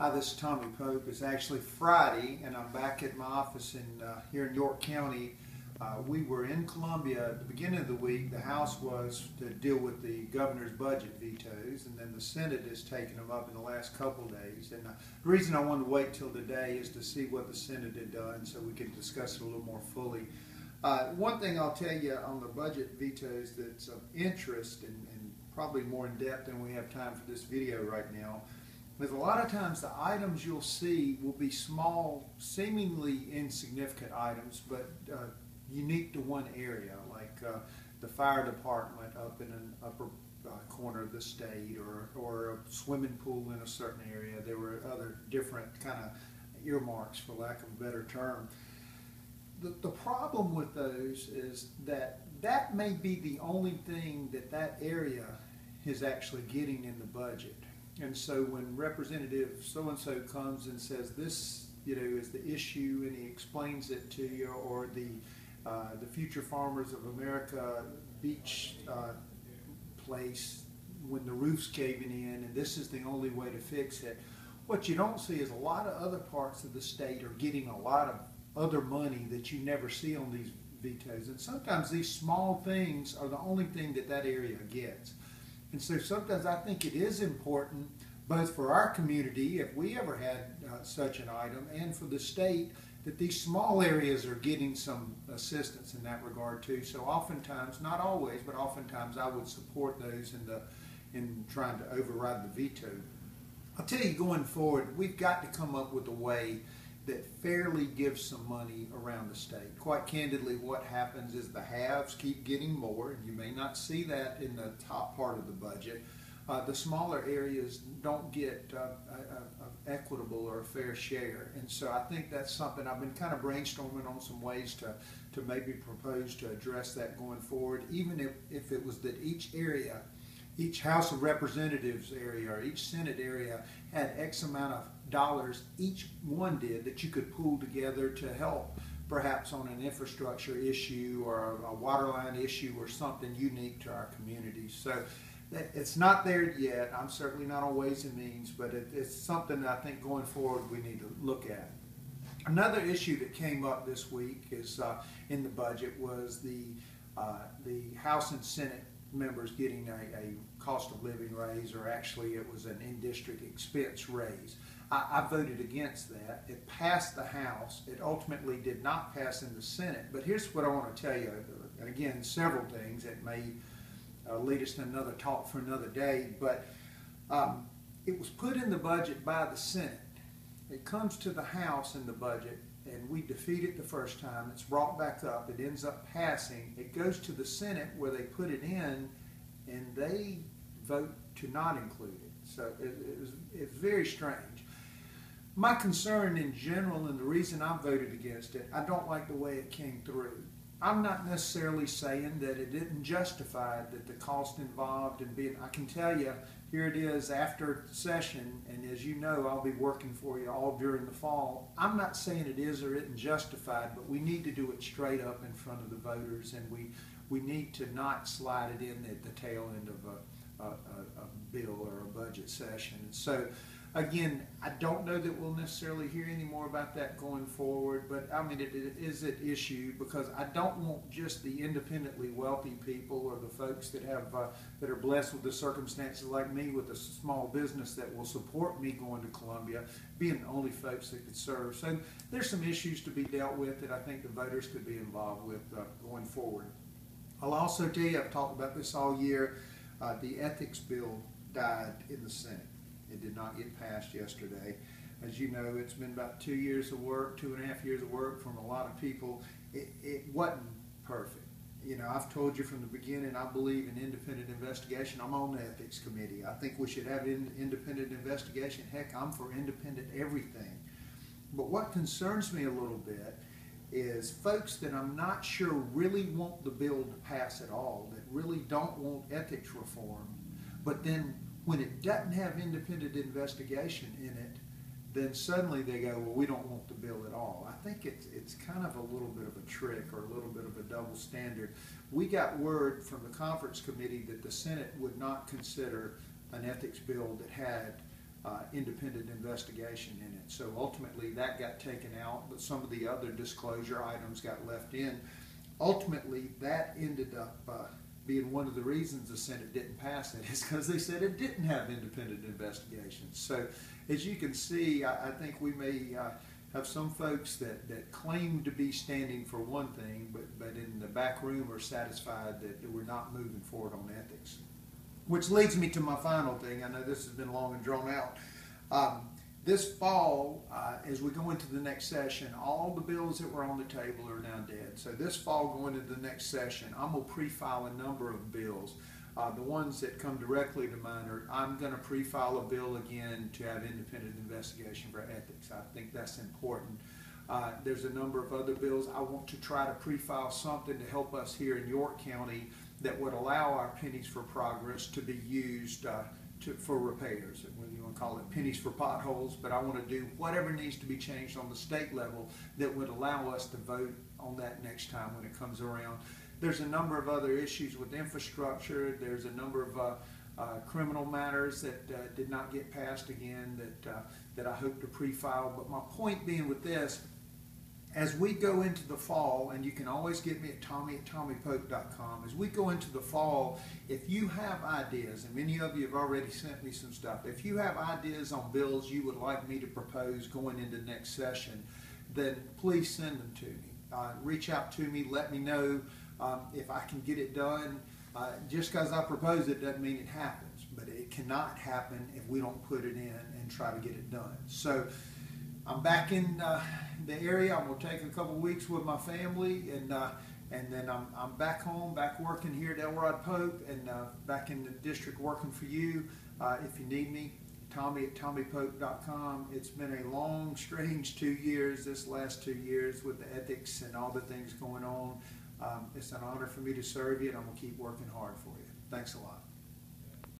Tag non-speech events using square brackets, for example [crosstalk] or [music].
Hi, this is Tommy Pope. It's actually Friday, and I'm back at my office in uh, here in York County. Uh, we were in Columbia at the beginning of the week. The House was to deal with the governor's budget vetoes, and then the Senate has taken them up in the last couple days. And uh, the reason I wanted to wait till today is to see what the Senate had done, so we can discuss it a little more fully. Uh, one thing I'll tell you on the budget vetoes that's of interest and, and probably more in depth than we have time for this video right now is a lot of times the items you'll see will be small, seemingly insignificant items, but uh, unique to one area, like uh, the fire department up in an upper uh, corner of the state or, or a swimming pool in a certain area. There were other different kind of earmarks, for lack of a better term. The, the problem with those is that that may be the only thing that that area is actually getting in the budget. And so when Representative so-and-so comes and says this, you know, is the issue and he explains it to you or the, uh, the Future Farmers of America beach uh, place when the roof's caving in and this is the only way to fix it. What you don't see is a lot of other parts of the state are getting a lot of other money that you never see on these vetoes. And sometimes these small things are the only thing that that area gets. And so sometimes I think it is important, both for our community, if we ever had uh, such an item, and for the state, that these small areas are getting some assistance in that regard too. So oftentimes, not always, but oftentimes I would support those in the in trying to override the veto. I'll tell you going forward, we've got to come up with a way that fairly gives some money around the state. Quite candidly, what happens is the haves keep getting more, and you may not see that in the top part of the budget. Uh, the smaller areas don't get uh, a, a, a equitable or a fair share, and so I think that's something I've been kind of brainstorming on some ways to to maybe propose to address that going forward. Even if, if it was that each area, each House of Representatives area or each Senate area had X amount of dollars each one did that you could pool together to help perhaps on an infrastructure issue or a water line issue or something unique to our community. So it's not there yet. I'm certainly not on Ways and Means, but it's something I think going forward we need to look at. Another issue that came up this week is uh, in the budget was the uh, the House and Senate members getting a, a cost of living raise, or actually it was an in-district expense raise. I, I, voted against that. It passed the House. It ultimately did not pass in the Senate. But here's what I want to tell you, and again, several things that may uh, lead us to another talk for another day. But um, it was put in the budget by the Senate. It comes to the House in the budget, and we defeat it the first time. It's brought back up. It ends up passing. It goes to the Senate where they put it in, and they vote to not include it. So it, it was it's very strange. My concern in general, and the reason I voted against it, I don't like the way it came through. I'm not necessarily saying that it didn't justify that the cost involved in being. I can tell you, here it is after session, and as you know, I'll be working for you all during the fall. I'm not saying it is or isn't justified, but we need to do it straight up in front of the voters, and we we need to not slide it in at the tail end of a, a, a bill or a budget session. And so Again, I don't know that we'll necessarily hear any more about that going forward, but I mean, it, it is an issue because I don't want just the independently wealthy people or the folks that have uh, that are blessed with the circumstances like me with a small business that will support me going to Columbia being the only folks that could serve. So there's some issues to be dealt with that I think the voters could be involved with uh, going forward. I'll also tell you, I've talked about this all year, uh, the ethics bill died in the Senate. It did not get passed yesterday. As you know, it's been about two years of work, two and a half years of work from a lot of people. It, it wasn't perfect. You know, I've told you from the beginning, I believe in independent investigation. I'm on the ethics committee. I think we should have an independent investigation. Heck, I'm for independent everything. But what concerns me a little bit is folks that I'm not sure really want the bill to pass at all, that really don't want ethics reform, but then when it doesn't have independent investigation in it, then suddenly they go, well, we don't want the bill at all. I think it's, it's kind of a little bit of a trick or a little bit of a double standard. We got word from the conference committee that the Senate would not consider an ethics bill that had uh, independent investigation in it. So ultimately, that got taken out, but some of the other disclosure items got left in. Ultimately, that ended up uh, being one of the reasons the Senate didn't pass it, is because they said it didn't have independent investigations. So as you can see, I, I think we may uh, have some folks that, that claim to be standing for one thing, but, but in the back room are satisfied that we're not moving forward on ethics. Which leads me to my final thing. I know this has been long and drawn out. Um, this fall, uh, as we go into the next session, all the bills that were on the table are now dead. So this fall, going into the next session, I'm gonna pre-file a number of bills. Uh, the ones that come directly to mind are, I'm gonna pre-file a bill again to have independent investigation for ethics. I think that's important. Uh, there's a number of other bills. I want to try to pre-file something to help us here in York County that would allow our pennies for progress to be used uh, to, for repairs, whether you want to call it pennies for potholes, but I want to do whatever needs to be changed on the state level that would allow us to vote on that next time when it comes around. There's a number of other issues with infrastructure. There's a number of uh, uh, criminal matters that uh, did not get passed again that uh, that I hope to pre-file. But my point being with this as we go into the fall, and you can always get me at tommy at tommypope.com, as we go into the fall, if you have ideas, and many of you have already sent me some stuff, if you have ideas on bills you would like me to propose going into next session, then please send them to me. Uh, reach out to me, let me know um, if I can get it done. Uh, just because I propose it doesn't mean it happens, but it cannot happen if we don't put it in and try to get it done. So I'm back in uh, the area. I'm gonna take a couple weeks with my family, and uh, and then I'm, I'm back home, back working here at Elrod Pope, and uh, back in the district working for you. Uh, if you need me, Tommy at TommyPope.com. It's been a long, [laughs] strange two years. This last two years with the ethics and all the things going on. Um, it's an honor for me to serve you, and I'm gonna keep working hard for you. Thanks a lot.